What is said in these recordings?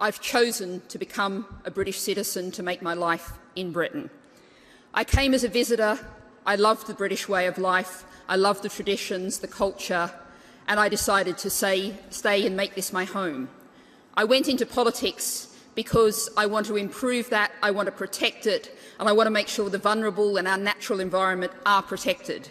I've chosen to become a British citizen to make my life in Britain. I came as a visitor. I loved the British way of life. I loved the traditions, the culture, and I decided to say, stay and make this my home. I went into politics because I want to improve that, I want to protect it, and I want to make sure the vulnerable and our natural environment are protected.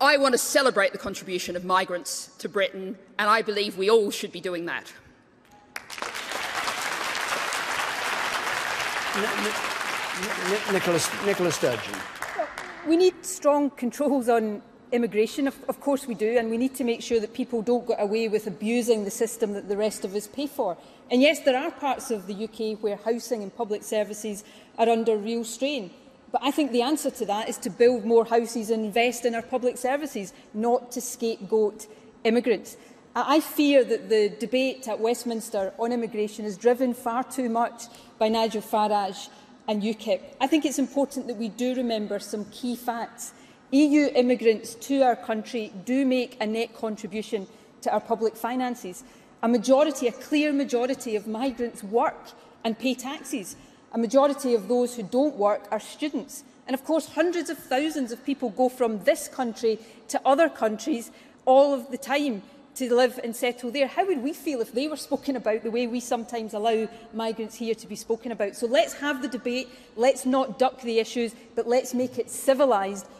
I want to celebrate the contribution of migrants to Britain, and I believe we all should be doing that. Nicholas, Nicholas Sturgeon. We need strong controls on immigration, of, of course we do, and we need to make sure that people don't get away with abusing the system that the rest of us pay for. And yes, there are parts of the UK where housing and public services are under real strain. But I think the answer to that is to build more houses and invest in our public services, not to scapegoat immigrants. I fear that the debate at Westminster on immigration is driven far too much by Nigel Farage and UKIP. I think it's important that we do remember some key facts EU immigrants to our country do make a net contribution to our public finances. A majority, a clear majority of migrants work and pay taxes. A majority of those who don't work are students. And of course, hundreds of thousands of people go from this country to other countries all of the time to live and settle there. How would we feel if they were spoken about the way we sometimes allow migrants here to be spoken about? So let's have the debate, let's not duck the issues, but let's make it civilised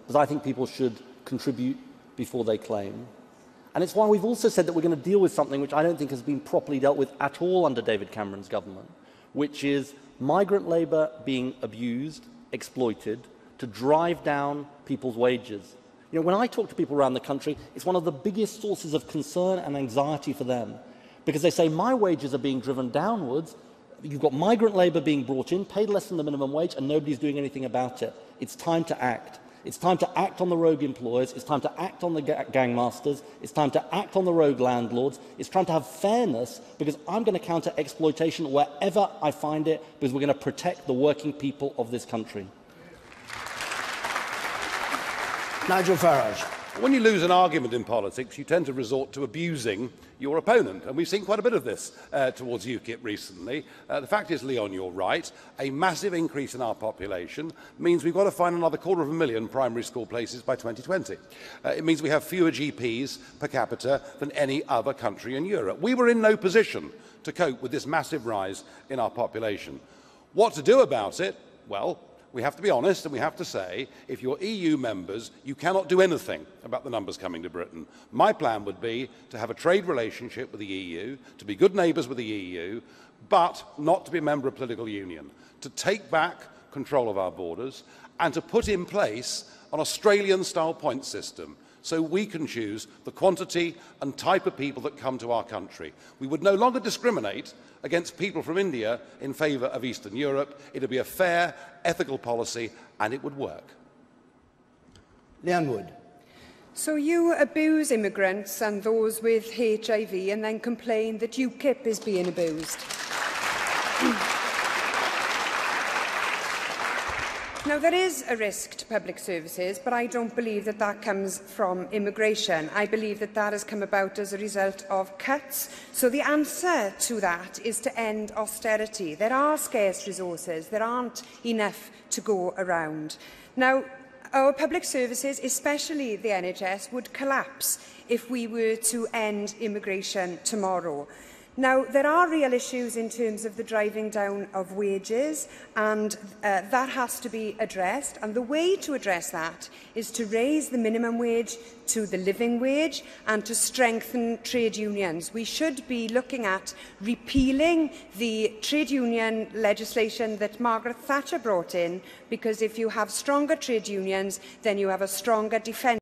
because I think people should contribute before they claim. And it's why we've also said that we're going to deal with something which I don't think has been properly dealt with at all under David Cameron's government, which is migrant labour being abused, exploited, to drive down people's wages. You know, when I talk to people around the country, it's one of the biggest sources of concern and anxiety for them because they say, my wages are being driven downwards. You've got migrant labour being brought in, paid less than the minimum wage, and nobody's doing anything about it. It's time to act. It's time to act on the rogue employers. It's time to act on the gangmasters. It's time to act on the rogue landlords. It's time to have fairness because I'm going to counter exploitation wherever I find it because we're going to protect the working people of this country. Nigel Farage. When you lose an argument in politics, you tend to resort to abusing your opponent. And we've seen quite a bit of this uh, towards UKIP recently. Uh, the fact is, Leon, you're right. A massive increase in our population means we've got to find another quarter of a million primary school places by 2020. Uh, it means we have fewer GPs per capita than any other country in Europe. We were in no position to cope with this massive rise in our population. What to do about it? Well, we have to be honest and we have to say if you're EU members, you cannot do anything about the numbers coming to Britain. My plan would be to have a trade relationship with the EU, to be good neighbours with the EU, but not to be a member of a political union, to take back control of our borders and to put in place an Australian style point system. so we can choose the quantity and type of people that come to our country. We would no longer discriminate against people from India in favour of Eastern Europe. It would be a fair, ethical policy and it would work. Leanne Wood. So you abuse immigrants and those with HIV and then complain that UKIP is being abused. Now, there is a risk to public services, but I don't believe that that comes from immigration. I believe that that has come about as a result of cuts. So the answer to that is to end austerity. There are scarce resources. There aren't enough to go around. Now, our public services, especially the NHS, would collapse if we were to end immigration tomorrow. Now, there are real issues in terms of the driving down of wages, and uh, that has to be addressed. And the way to address that is to raise the minimum wage to the living wage and to strengthen trade unions. We should be looking at repealing the trade union legislation that Margaret Thatcher brought in, because if you have stronger trade unions, then you have a stronger defence.